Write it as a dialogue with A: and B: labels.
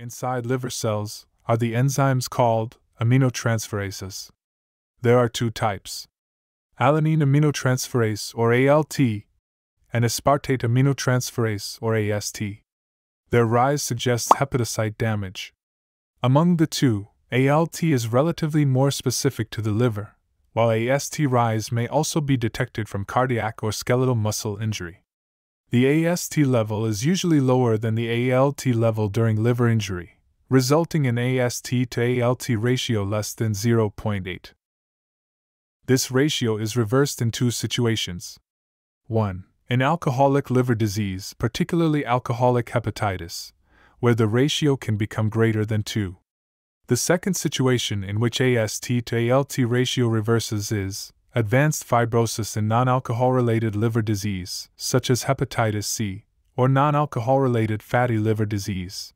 A: inside liver cells are the enzymes called aminotransferases. There are two types alanine aminotransferase, or ALT, and aspartate aminotransferase, or AST. Their rise suggests hepatocyte damage. Among the two, ALT is relatively more specific to the liver, while AST rise may also be detected from cardiac or skeletal muscle injury. The AST level is usually lower than the ALT level during liver injury, resulting in AST to ALT ratio less than 0.8. This ratio is reversed in two situations. 1. In alcoholic liver disease, particularly alcoholic hepatitis, where the ratio can become greater than 2. The second situation in which AST to ALT ratio reverses is advanced fibrosis in non alcohol related liver disease, such as hepatitis C, or non alcohol related fatty liver disease.